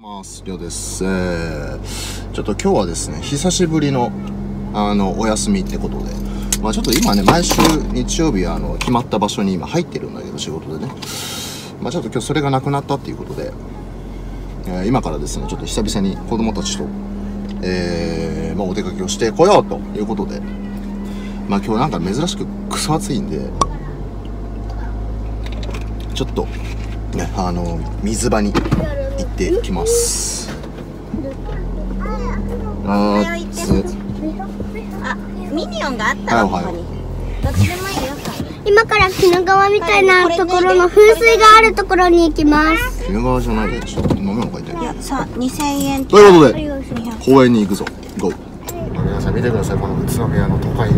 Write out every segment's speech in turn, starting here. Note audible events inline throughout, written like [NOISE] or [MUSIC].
ます。りょうです、えー、ちょっと今日はですね久しぶりのあのお休みってことで。まあちょっと今ね毎週日曜日はあの決まった場所に今入ってるんだけど仕事でね。まあちょっと今日それがなくなったっていうことで、えー今からですねちょっと久々に子供たちとえー、まあお出かけをしてこようということで。まあ今日なんか珍しくクソ暑いんでちょっとねあの水場に行ってきます。あーつあ、ミニオンがあった。わ、はいはい。ここに。どっちでもいいよ。今から鬼怒川みたいなところの噴水があるところに行きます。鬼怒川じゃないでちょっと飲み物書いて。いや、さ、二千円。ということで200公園に行くぞ。GO 皆さん見てください。この宇都宮の都会を。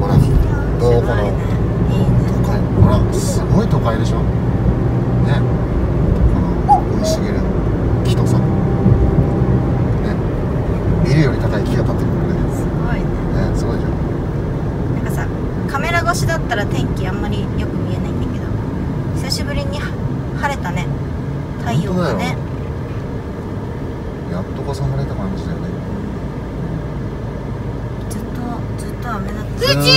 ほら。どうこの都会ほらすごい都会でしょねこの生い茂る木とさねビルより高い木が立ってるからねすごいね。ねすごいじゃんなんかさ、カメラ越しだったら天気あんまりよく見えないんだけど。久しぶりには晴れたね。太陽がね。やっとこさ晴れた感じだよねずっと、ずっと雨だった。宇宙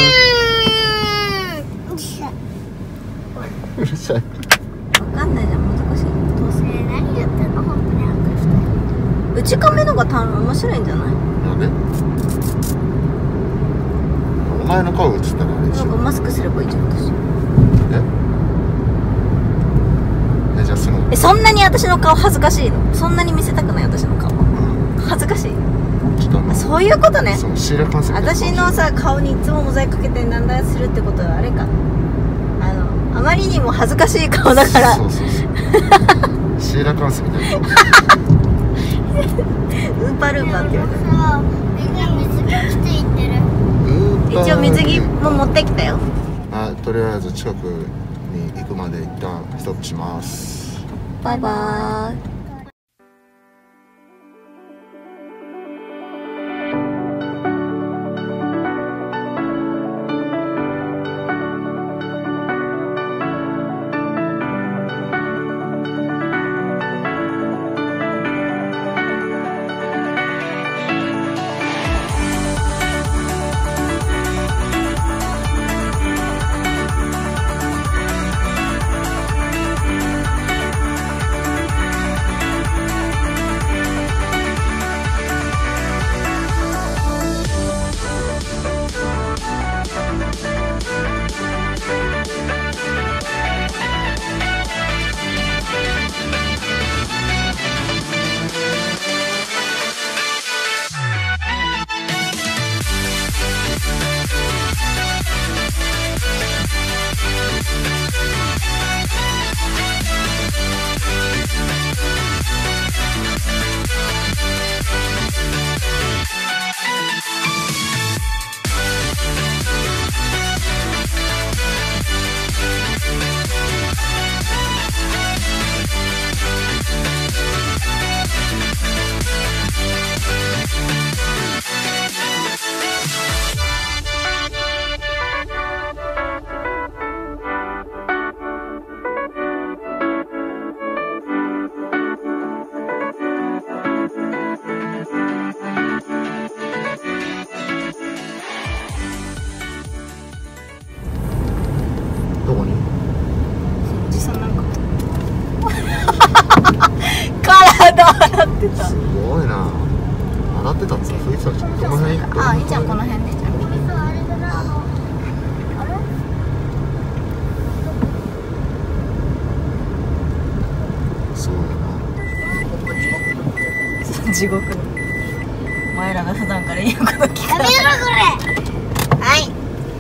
うるさいわかんないじゃん、難しい。どうする。何やってんの？本当に赤内カメのがた面白いんじゃない？なんで？お前の顔映ったらあなんかマスクすればいいじゃん、私。え？えじゃあそのえ、そんなに私の顔恥ずかしいの？そんなに見せたくない、私の顔。恥ずかしい？そういうことね。私のさ顔にいつもモザイクかけてなんだするってことはあれかあまりにも恥ずかしい顔だから。そうそうそうシーラカンスみたいな。ウーパールーパーって言われてさ、みんな水着着て行ってる。る一応水着も持ってきたよ。はいとりあえず近くに行くまで一旦ストップします。バイバーイいてたんですかどの辺あいいちゃんこの辺ねじゃそう、だな、あの、あれそうだあ地獄。のお前らが普段から言うこと聞かやめろこれはい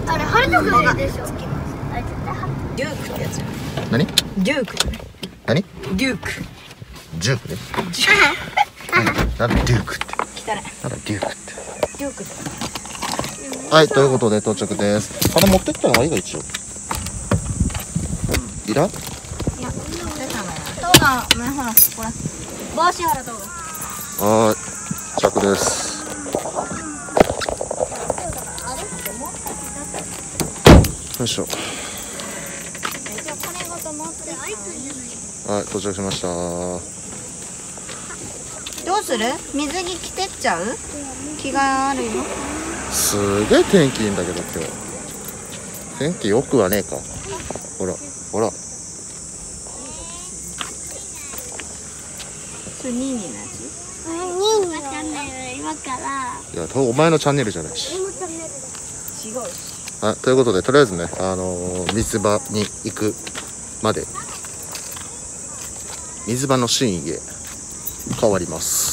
あれ、晴れたくないでしょ。デュークってやつ何デューク何デュークジュークねなんだデュークって汚いなんだデュークって。デュークだ。はいということで到着です。金持ってったのはいいが一応いらほら帽子はーい着です。よいしょ。はい。到着しました。どうする？水着着てっちゃう？気があるよすげえ天気いいんだけど今日。天気よくはねえか。ほらほら。それニーニーのやつ？ニーニーチャンネル今から。いやお前のチャンネルじゃないし。今チャンネルだ違うはい、ということでとりあえずね、あのー水場に行くまで。水場の真意へ変わります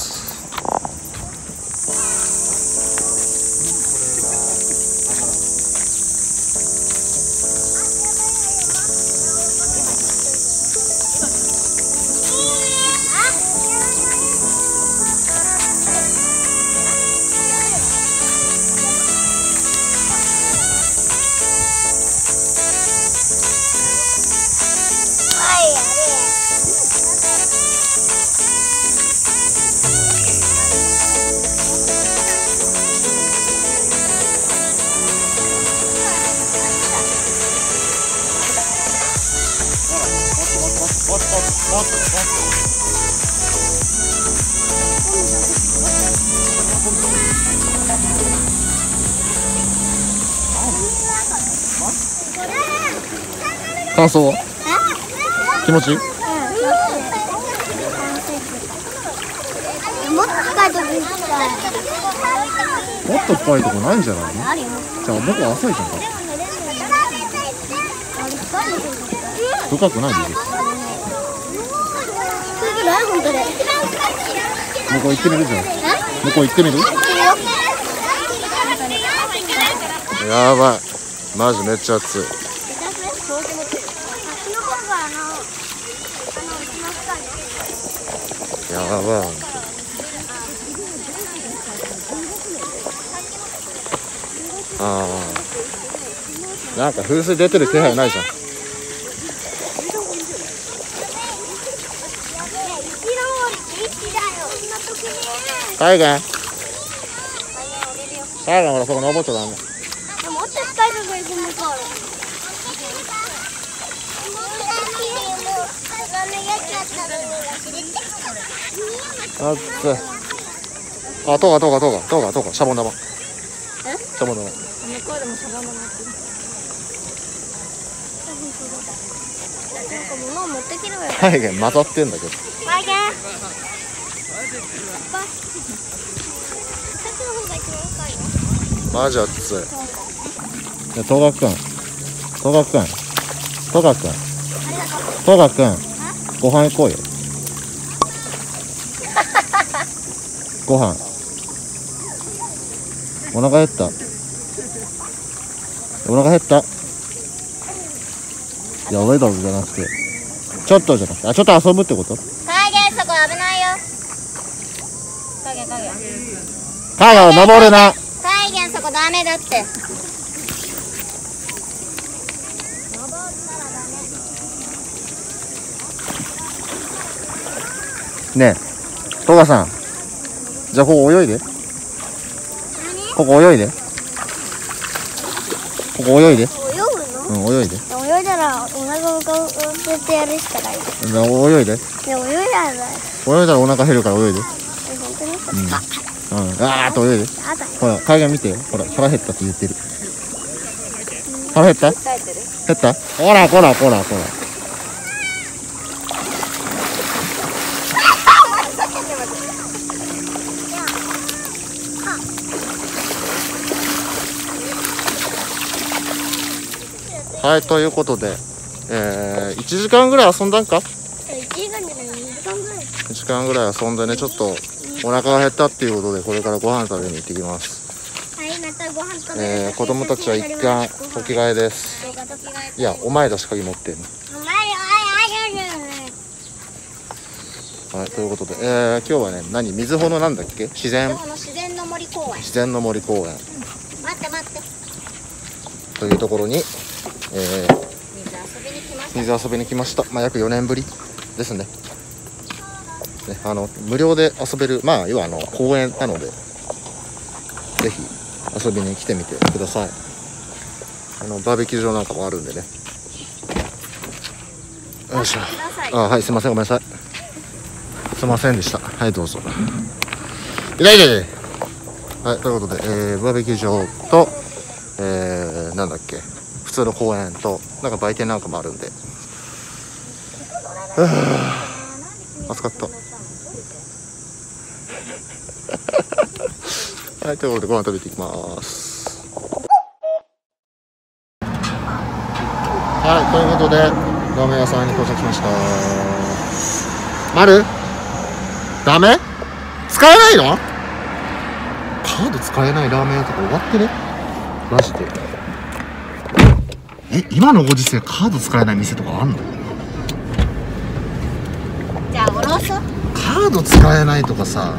感想は？気持ち？いいもっと深いとこ行きたいもっと深いとこないんじゃないの？じゃあ僕浅いじゃんか。深くないでいいです。向こう行ってみるじゃん。向こう行ってみる？やばい。マジめっちゃ暑いやばいああなんか風水出てる気配ないじゃん。海外海外ほらそこ登っちゃダメもっと深いとこ行く向こあっついあ、とかとかとかとかとかシャボン玉。シャボン玉。向こうでもシャバマなってる物を持ってきろよ。海外混ざってんだけどマジ熱い。じゃあ東学くん東学くん東学くん東学くんご飯行こうよ。[LAUGHS] ご飯。お腹減った。お腹減った。いやおいだろじゃなくて。ちょっとじゃなくて。あちょっと遊ぶってこと？影そこ危ないよ。影影海外登るな。影そこダメだってねえトガさん。じゃあここ泳いで。ここ泳いで。ここ泳いで。泳ぐの？うん泳いで。泳いだらお腹を浮かべてやるしかない。泳いで。でも泳いだら泳いだらお腹減るから泳いで。え本当に？うん。あーっと泳いで。ほら海岸見てよ。ほら腹減ったって言ってる。腹減った？減った？ほらほらほらほらはいということで、えー、1時間ぐらい遊んだんか？1時間じゃない2時間ぐらい。1時間ぐらい遊んでねちょっとお腹が減ったっていうことでこれからご飯食べに行ってきます。はいまたご飯食べるえー、子供たちは一貫お着替えです。いやお前だし鍵持ってんの。はいということで、えー、今日はね何水穂のなんだっけ？自然？自然の森公園。自然の森公園。待って待って。というところに、えー、水遊びに来ました。水遊びに来ましたまあ約4年ぶりですね。ねあの無料で遊べる。まあ要はあの公園なのでぜひ遊びに来てみてください。あのバーベキュー場なんかもあるんでね。よいしょ。あはいすいませんごめんなさい。すいませんでした。はいどうぞ。いないいはいということで、えー、バーベキュー場とえー、通の公園となんか売店なんかもあるんで。暑かった。[LAUGHS] はいということでご飯食べていきます。はいということでラーメン屋さんに到着しました。丸ダメ？使えないの？カード使えないラーメン屋とか終わってね？マジで。え今のご時世カード使えない店とかあんの？じゃあおろすカード使えないとかさ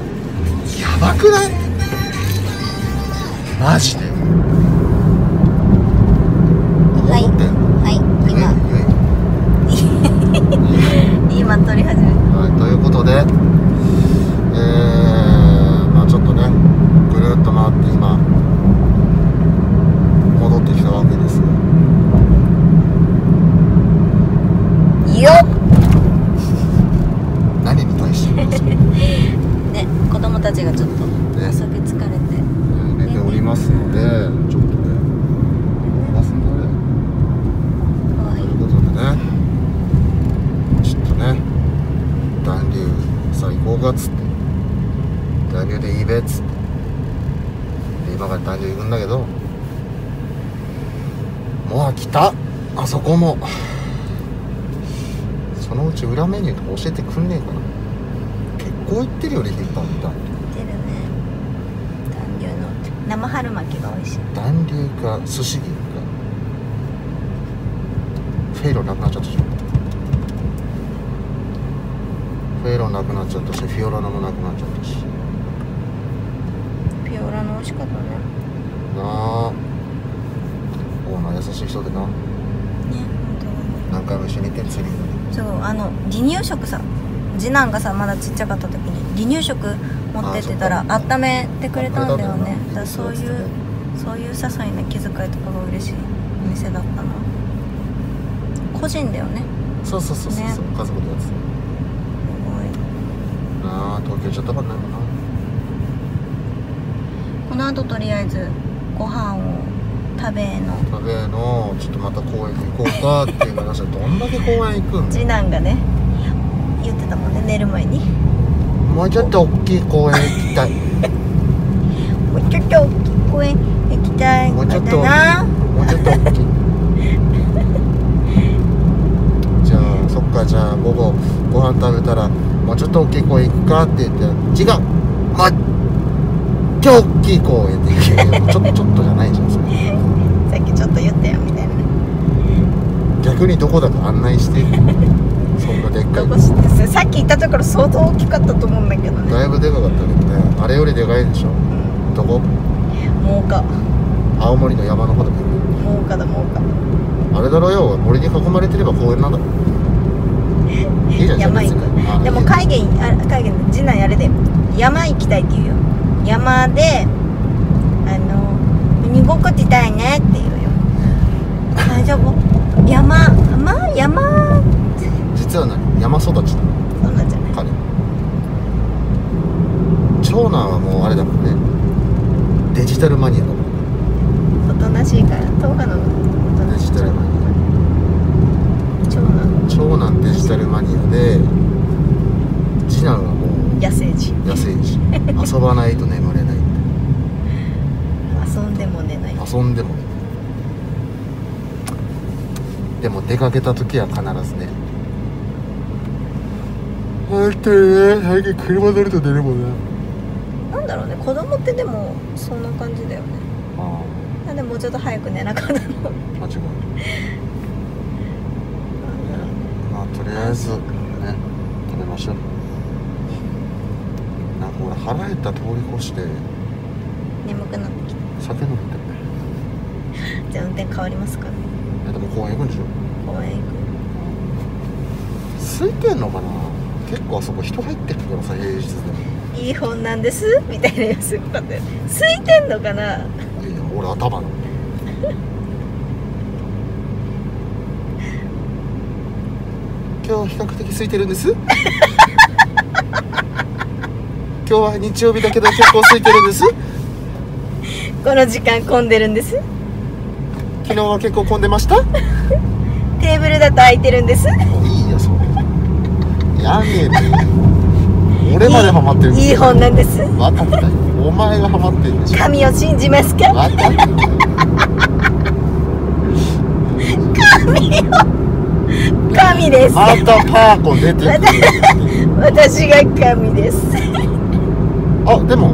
やばくない？マジではい思ってんのはいえ今今撮り始めたはい、ということで、えー、まあちょっとね、ぐるっと回って今、戻ってきたわけですよ。よっ何に対してですかね子供たちがちょっとね遊び疲れて寝ておりますので、ちょっとね、ますので、はいということでね、ちょっとね、暖流さあ行こうかっつって、暖流でいいべっつって、で今から暖流行くんだけど、もう飽きた、あそこも。そのうち裏メニューとか教えてくんねえかな。結構行ってるよね、引っ張った。出るね。暖流の生春巻きが美味しい。暖流か寿司牛か。フェイロなくなっちゃったじゃんフェイロなくなっちゃったしフィオラナもなくなっちゃったし。ピオラの美味しかったね。なあ。オーナー優しい人でな。ね何回も一緒に行って釣りにそうあの離乳食さ次男がさまだちっちゃかった時に離乳食持ってってたらあ温めてくれたんだよね。だそういうそういう些細な気遣いとかが嬉しいお店だったな。個人だよね。そうそうそうそう、ね。家族でやつなあ東京行っちゃったばっかりだな。この後とりあえずご飯を食べの。食べのちょっとまた公園に行こうかっていう話でどんだけ公園行くん？次男がね言ってたもんね寝る前に。もうちょっと大きい公園行きたい。もうちょっと大きい公園行きたいもうちょっともうちょっと大きい。[LAUGHS] じゃあそっかじゃあ午後ご飯食べたらもうちょっと大きい公園行くかって言って違う。もうちょ大きい公園って言うちょっとちょっとじゃないじゃんそれ。さっきちょっと言ったよみたいな。ね逆にどこだか案内して。そんなでっかい。さっき言ったところ相当大きかったと思うんだけどね。だいぶでかかったけどね。あれよりでかいでしょ。どこ？真岡。青森の山の方でも真岡だ真岡。あれだろよ森に囲まれてれば公園なんだ。ろ山行く。でも海外あ海外の次男あれで山行きたいって言うよ。山であの鬼ごっこしたいねって言うよ。大丈夫？山山山？実は何？山育ちだそんなんじゃない。彼。長男はもうあれだもんね。デジタルマニアだもんね。おとなしいから東華のいデジタルマニ長男ア長男デジタルマニアで次男はもう野生児。野生児。遊ばないと眠れない遊んでも寝ない。遊んでもねでも出かけた時は必ずね本当にね最近車乗ると寝るもんねなんだろうね。子供ってでもそんな感じだよね。あなんでもうちょっと早く寝なかったの。あ間違いとりあえずね食べましょう。なんか俺腹減った通り越して。眠くなってき酒飲んでたじゃあ運転変わりますか？えでも公園行くんでしょ。公園行空いてんのかな？結構あそこ人入ってるからさ平日でいい本なんです。みたいなやつすごかったよ。空いてんのかな？いや俺頭なの今日比較的空いてるんです。[LAUGHS] 日は日曜日だけど結構空いてるんです。この時間混んでるんです。昨日は結構混んでました？テーブルだと空いてるんです。もういいよそれやめろよ俺までハマってるいい本なんです。分かった。よお前がハマってるんでしょ神を信じますか？分かったよ神です。またパーコ出てくる私が神です。あでも。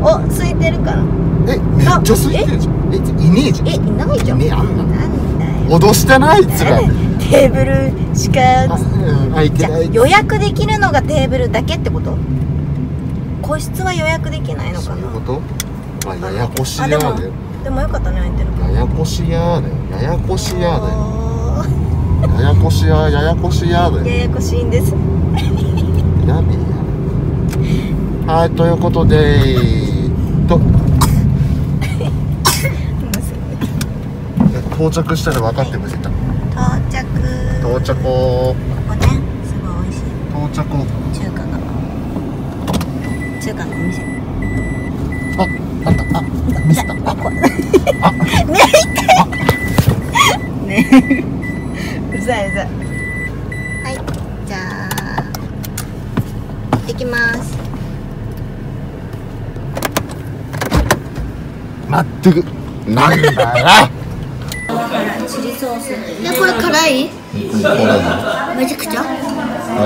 お空いてるからえめっちゃ空いてるじゃん。えいねえじゃん。えいないじゃん。いねえあんななんだよ。脅してないあいつらテーブルしか空いてない予約できるのがテーブルだけってこと？個室は予約できないのかな？そういうこと？まあややこしやあでもでもよかったね空いてる。ややこしやだよ。ややこしやだよ。あややこしやややこしやだよーややこしいんです。やめや。はいということでと [LAUGHS] 到着したら分かってくれた到着。到着。ここねすごい美味しい。到着。中華が中華のお店。ああった。あミスった。ああったくなんだよチリソースえこれ辛い？これはめちゃくちゃ？い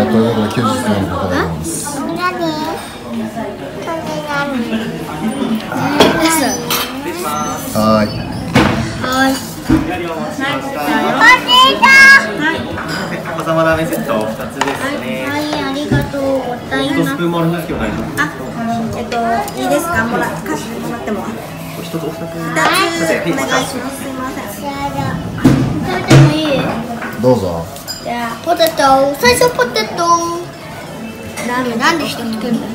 ということで休日の方がますはーい。はいお子様ラーメンセット2つですね。はいありがとう。ございます。えっといいですか？もら貸してもらっても。お一つお二つ。二つお願いしますすいません食べてもいいどうぞ。じゃあポテト最初ポテト。ラーメンなんで一つ作るんだ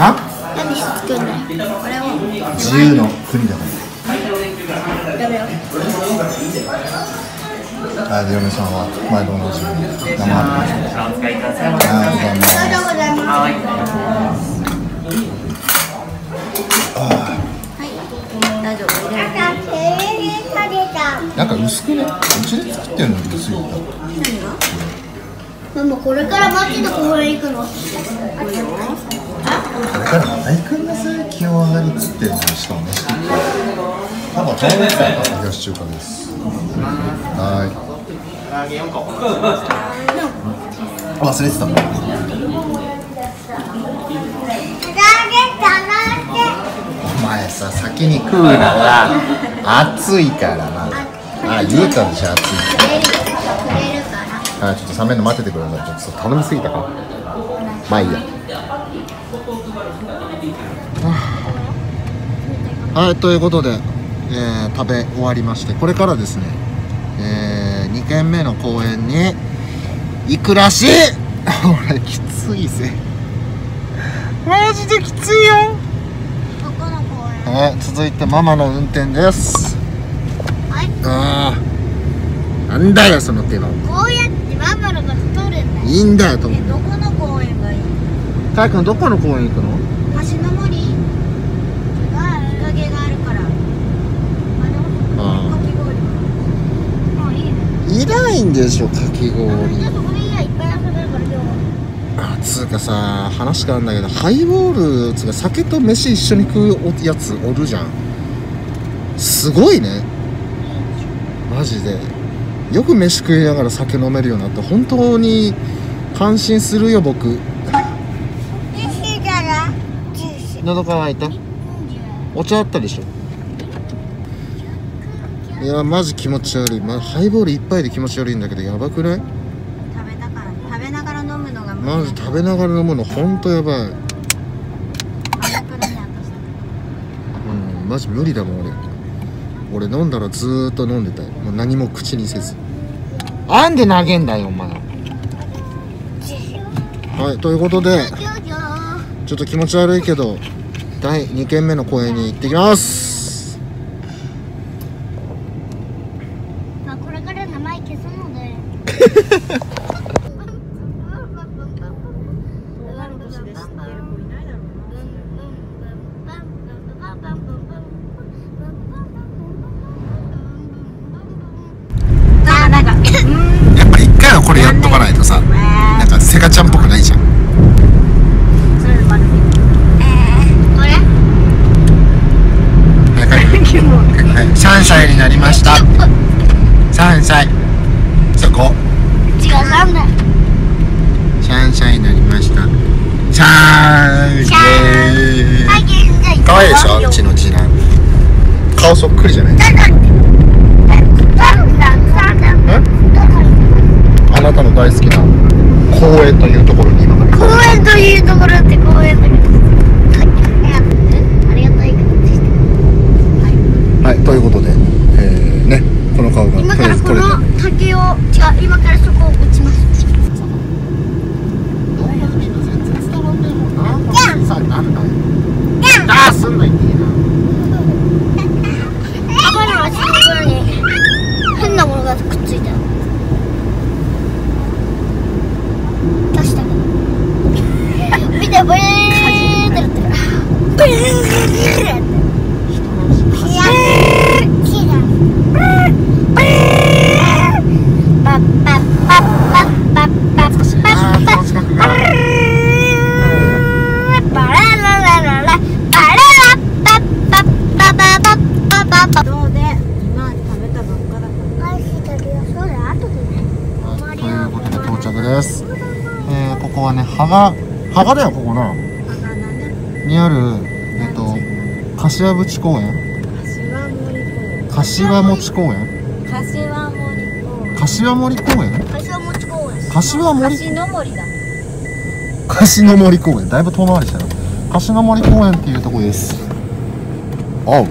あなんで一つ作るんだよこれを自由の国だかやめよらはいで嫁さんは前と同じように。生ハム。ありがとうござい。ますありがとうございます。はい。大丈夫入れるなんか薄くね？うちで作ってるのに薄いよ。何が？ママこれからマジで公園行くの？これからまた行くんだぜ気温上がるっつってるのにしかも飯食ってパパちょうどいいか？ら冷やし中華ですは唐揚げ4個。い。忘れてた。お前さ先に食うな。ら熱いからなあ言うたでしょ熱い。から、ちょっと冷めるの待っててください。ちょっと頼みすぎたか。まあい。い。や。はい、とい。うことで、えー食べ終わりまして、これからですね、え2軒目の公園に行くらしい。俺、きつい。ぜ。マジできつい。よはい、続いてママの運転です。はい。ああ。なんだよ、その手の。こうやってママのこと取るんだよ。いいんだよ、と。どこの公園がいい？かいくん、どこの公園行くの？橋の森。ががあるから。あかき氷。もういいね。あいないんでしょかき氷つうかさ話変わんだけどハイボールつうか酒と飯一緒に食うおやつおるじゃん。すごいね。マジで。よく飯食いながら酒飲めるようになって本当に感心するよ僕。喉乾いた？お茶あったでしょ？いやマジ気持ち悪い、ま、ハイボール一杯で気持ち悪いんだけどやばくない食べたから食べながら飲むのが無理マジ食べながら飲むのほんとやばい。うんマジ無理だもん俺。俺飲んだらずーっと飲んでたよもう何も口にせず。あんで投げんだよお前。はいということでちょっと気持ち悪いけど第2軒目の公園に行ってきますまあこれから名前消すので唐辛子で知ってる子いさなんかセカちゃんっぽくないじゃんそれ丸めこれはいはいはい3歳になりました3歳そこ違うなんだ3歳になりました3歳最近じゃかわいいでしょうちの次男顔そっくりじゃない？あなたの大好きな公園というところに今公園というところって公園だけど。はいということでえー、ねこの顔が今とりあえずからこの竹を違う今からそこを打ちます。ああすんない Brrr. 柏淵公園？柏森公園。柏柏森公園。柏森公園？柏餅公園。柏森。柏の森だ柏の森公園。だいぶ遠回りしたな柏の森公園っていうとこです。おう。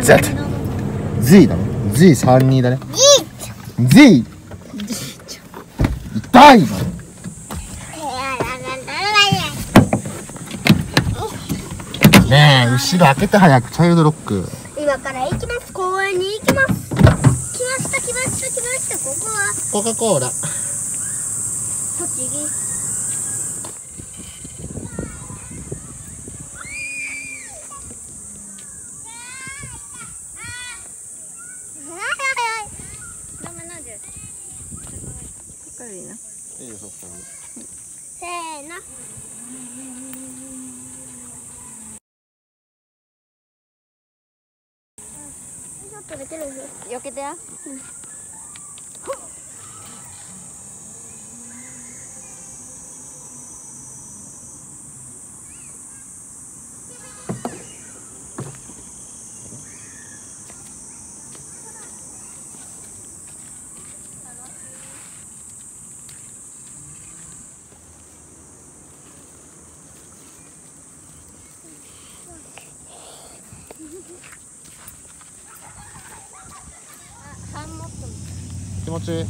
Z Z だね Z32 だね Z 痛いのね。え後ろ開けて早くチャイルドロック。今から行きます。公園に行きます。来ました来ました来ました。ここは。コカ・コーラ。栃木 Mm. ちいい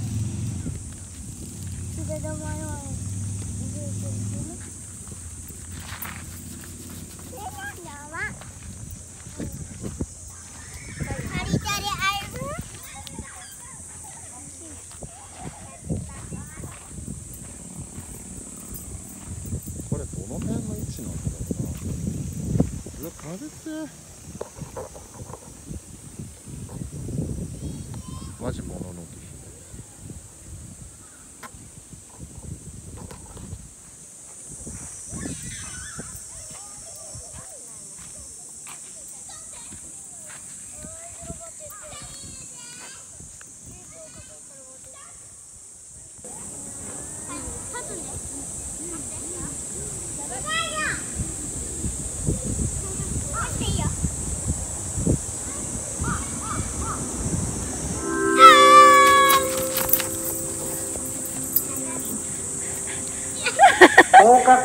これどの辺の位置なんだろうな。うわ風ってマジもののけ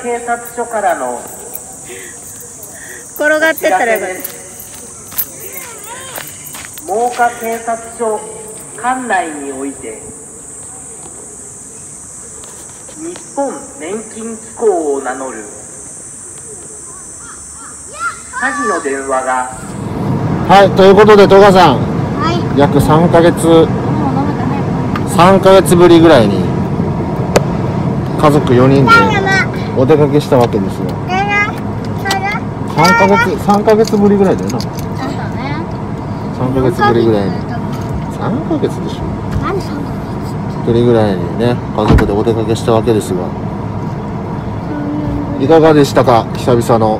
警察署からの転がってったらよかっ真岡警察署管内において日本年金機構を名乗る詐欺の電話がはいということで戸川さん。はい。約3ヶ月。たもう飲めたね3ヶ月ぶりぐらいに家族4人でお出かけしたわけですよ。3ヶ月3ヶ月ぶりぐらいだよな。そうだね3ヶ月ぶりぐらい。に3ヶ月でしょ。何そんなぶりぐらいにね家族でお出かけしたわけですが。いかがでしたか久々の。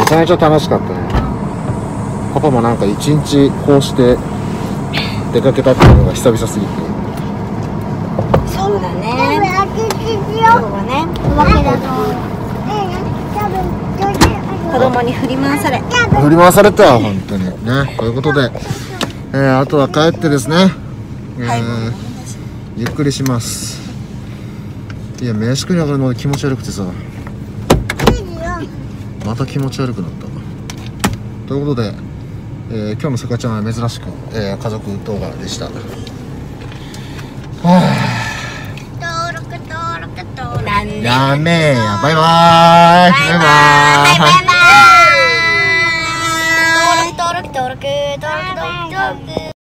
めちゃめちゃ楽しかったね。パパもなんか一日こうして出かけたっていうのが久々すぎて。そうだね。はねわけだと多分子供に振り回され。振り回された本当に。ねということで、えーあとは帰ってですね、えーはい。ゆっくりします。いや飯食いながらので気持ち悪くてさ。また気持ち悪くなった。ということで、えー今日のさかちゃんは珍しく、えー家族動画でしたは登録登録登録なんであや。めーやバイバーイ。バイバーイ。